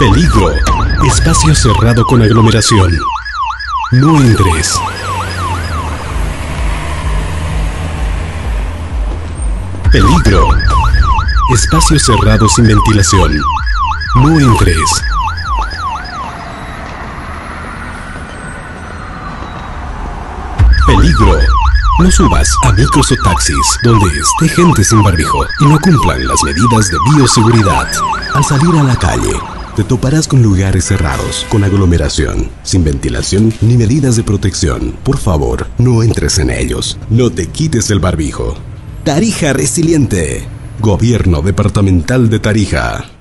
Peligro. Espacio cerrado con aglomeración. No entres. Peligro. Espacio cerrado sin ventilación. No entres. Peligro. No subas a micros o taxis donde esté gente sin barbijo y no cumplan las medidas de bioseguridad. Al salir a la calle, te toparás con lugares cerrados, con aglomeración, sin ventilación ni medidas de protección. Por favor, no entres en ellos. No te quites el barbijo. Tarija Resiliente. Gobierno Departamental de Tarija.